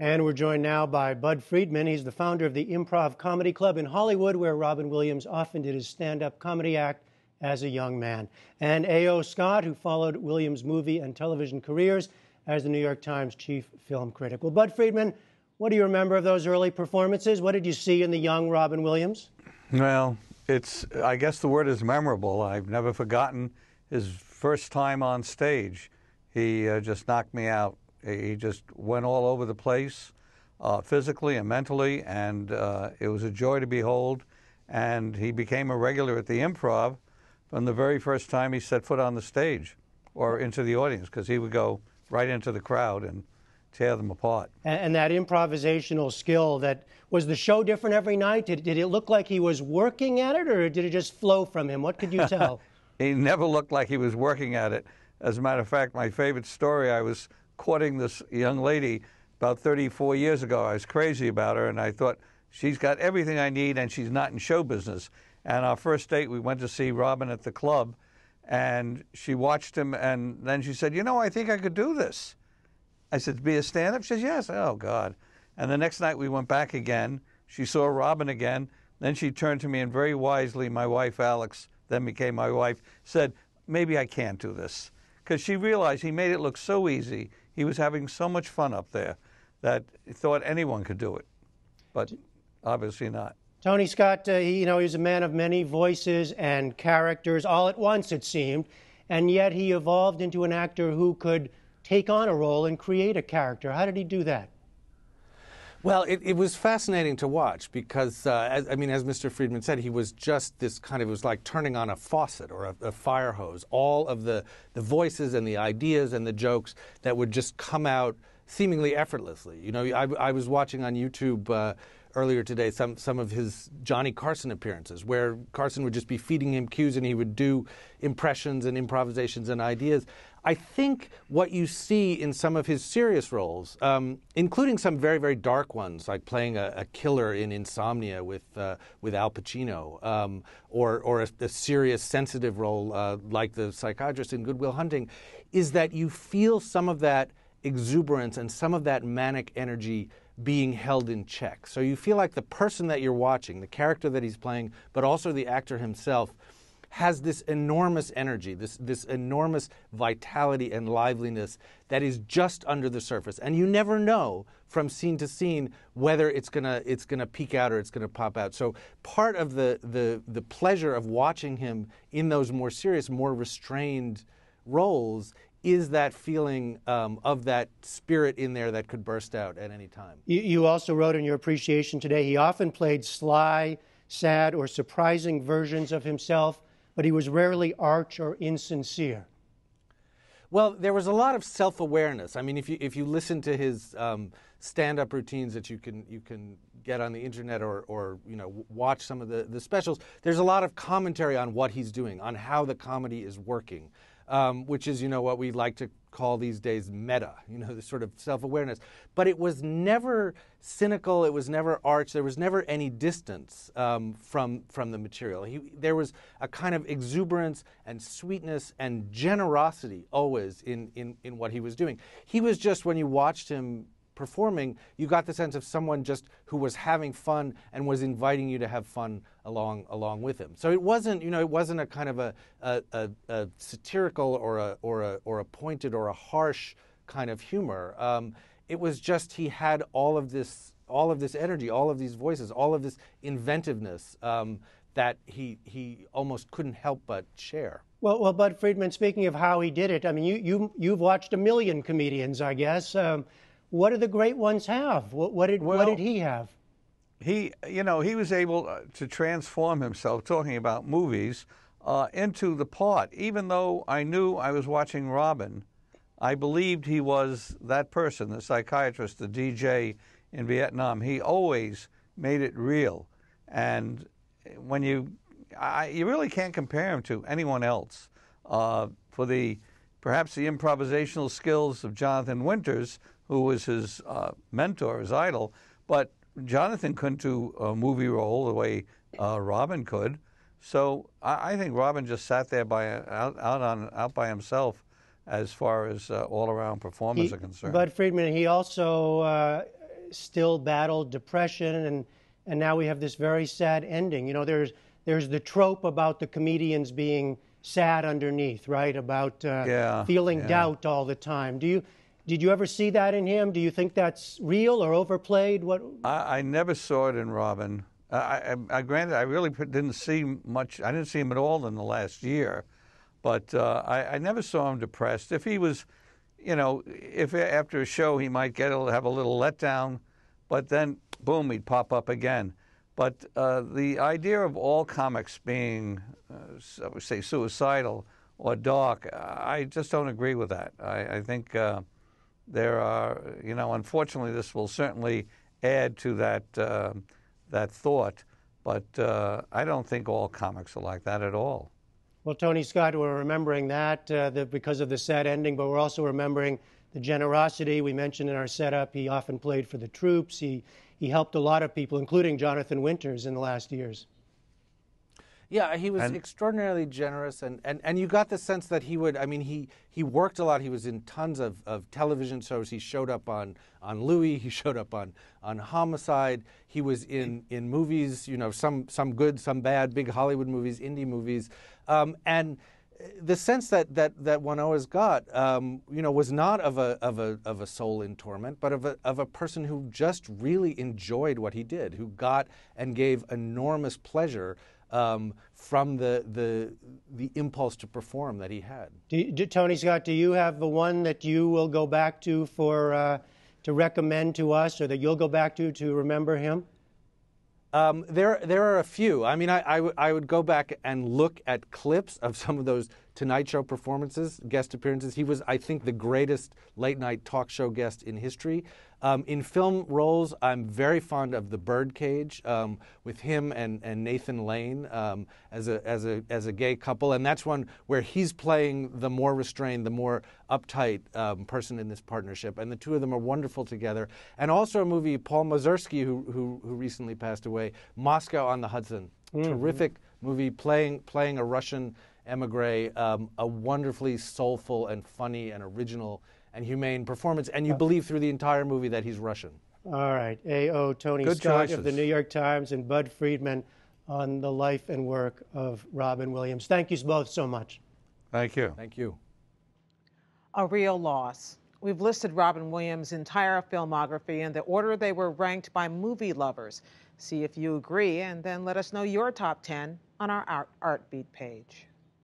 And we're joined now by Budd Friedman. He's the founder of the Improv Comedy Club in Hollywood, where Robin Williams often did his stand up comedy act as a young man. And A.O. Scott, who followed Williams' movie and television careers as the New York Times chief film critic. Well, Budd Friedman, what do you remember of those early performances? What did you see in the young Robin Williams? Well, it's, I guess the word is memorable. I've never forgotten his first time on stage. He uh, just knocked me out he just went all over the place, uh, physically and mentally, and uh, it was a joy to behold. And he became a regular at the improv from the very first time he set foot on the stage or into the audience, because he would go right into the crowd and tear them apart. And, and, that improvisational skill that was the show different every night? Did, did it look like he was working at it or did it just flow from him? What could you tell? he never looked like he was working at it. As a matter of fact, my favorite story, I was courting this young lady about 34 years ago. I was crazy about her, and I thought she's got everything I need, and she's not in show business. And our first date, we went to see Robin at the club, and she watched him, and then she said, "You know, I think I could do this." I said, "Be a stand-up?" She says, "Yes." Oh God! And the next night we went back again. She saw Robin again. Then she turned to me and very wisely, my wife Alex, then became my wife, said, "Maybe I can't do this," because she realized he made it look so easy. He was having so much fun up there that he thought anyone could do it, but obviously not. Tony Scott, uh, he, you know, he's a man of many voices and characters all at once, it seemed, and yet he evolved into an actor who could take on a role and create a character. How did he do that? Well, it, it, was fascinating to watch because, uh, as, I mean, as Mr. Friedman said, he was just this kind of, it was like turning on a faucet or a, a, fire hose. All of the, the voices and the ideas and the jokes that would just come out seemingly effortlessly. You know, I, I was watching on YouTube uh, earlier today some, some of his Johnny Carson appearances where Carson would just be feeding him cues and he would do impressions and improvisations and ideas. I think what you see in some of his serious roles, um, including some very, very dark ones, like playing a, a killer in Insomnia with, uh, with Al Pacino, um, or, or a, a, serious, sensitive role uh, like the psychiatrist in Good Will Hunting, is that you feel some of that exuberance and some of that manic energy being held in check. So you feel like the person that you're watching, the character that he's playing, but also the actor himself, has this enormous energy, this, this enormous vitality and liveliness that is just under the surface. And you never know from scene to scene whether it's gonna it's gonna peek out or it's gonna pop out. So part of the the the pleasure of watching him in those more serious, more restrained roles is that feeling um, of that spirit in there that could burst out at any time. You, you also wrote in your appreciation today he often played sly, sad, or surprising versions of himself but he was rarely arch or insincere. Well, there was a lot of self-awareness. I mean, if you if you listen to his um, stand-up routines that you can you can get on the internet or or you know watch some of the the specials, there's a lot of commentary on what he's doing, on how the comedy is working, um, which is you know what we like to call these days meta, you know, the sort of self awareness. But it was never cynical, it was never arch, there was never any distance um, from, from the material. He, there was a kind of exuberance and sweetness and generosity always in, in, in what he was doing. He was just, when you watched him performing, you got the sense of someone just who was having fun and was inviting you to have fun along along with him. So it wasn't, you know, it wasn't a kind of a, a, a, a satirical or a or a or a pointed or a harsh kind of humor. Um, it was just he had all of this all of this energy, all of these voices, all of this inventiveness um, that he he almost couldn't help but share. Well, well, Budd Friedman. Speaking of how he did it, I mean, you you you've watched a million comedians, I guess. Um, what do the great ones have? What, what did well, what did he have? He, you know, he was able uh, to transform himself, talking about movies, uh, into the part. Even though I knew I was watching Robin, I believed he was that person, the psychiatrist, the DJ in Vietnam. He always made it real, and when you, I, you really can't compare him to anyone else. Uh, for the perhaps the improvisational skills of Jonathan Winters, who was his uh, mentor, his idol. But Jonathan couldn't do a movie role the way uh, Robin could. So I, I, think Robin just sat there by out, out on out by himself as far as uh, all around performers he, are concerned. Budd Friedman, he also uh, still battled depression, and and now we have this very sad ending. You know, there's there's the trope about the comedians being sad underneath, right? About uh, yeah, feeling yeah. doubt all the time. Do you did you ever see that in him? Do you think that's real or overplayed? What I, I never saw it in Robin. I, I, I, granted, I really didn't see much. I didn't see him at all in the last year, but uh, I, I, never saw him depressed. If he was, you know, if after a show he might get a, have a little letdown, but then boom, he'd pop up again. But uh, the idea of all comics being, uh, say, suicidal or dark, I just don't agree with that. I, I think uh, there are, you know, unfortunately, this will certainly add to that uh, that thought. But uh, I don't think all comics are like that at all. Well, Tony Scott, we're remembering that uh, the, because of the sad ending, but we're also remembering the generosity we mentioned in our setup. He often played for the troops. He he helped a lot of people, including Jonathan Winters, in the last years. Yeah, he was and, extraordinarily generous, and, and, and you got the sense that he would. I mean, he, he worked a lot. He was in tons of, of television shows. He showed up on, on Louie. He showed up on, on Homicide. He was in, in movies. You know, some some good, some bad, big Hollywood movies, indie movies, um, and the sense that that that one always got, um, you know, was not of a of a of a soul in torment, but of a of a person who just really enjoyed what he did, who got and gave enormous pleasure um, from the the the impulse to perform that he had. Do, do, Tony Scott, do you have the one that you will go back to for uh, to recommend to us, or that you'll go back to to remember him? Um, there, there are a few. I mean, I, I, w- I would go back and look at clips of some of those Tonight Show performances, guest appearances. He was, I think, the greatest late night talk show guest in history. Um, in film roles, I'm very fond of The Birdcage um, with him and, and Nathan Lane um, as, a, as, a, as a gay couple. And that's one where he's playing the more restrained, the more uptight um, person in this partnership. And the two of them are wonderful together. And also a movie, Paul Mazursky, who, who, who recently passed away, Moscow on the Hudson. Mm-hmm. Terrific movie playing, playing a Russian emigre, um, a wonderfully soulful and funny and original and humane performance, and you believe through the entire movie that he's Russian. All right. A.O. Tony Good Scott choices. of the New York Times and Budd Friedman on the life and work of Robin Williams. Thank you both so much. Thank you. Thank you. A real loss. We've listed Robin Williams' entire filmography in the order they were ranked by movie lovers. See if you agree, and then let us know your top 10 on our Art, Artbeat page.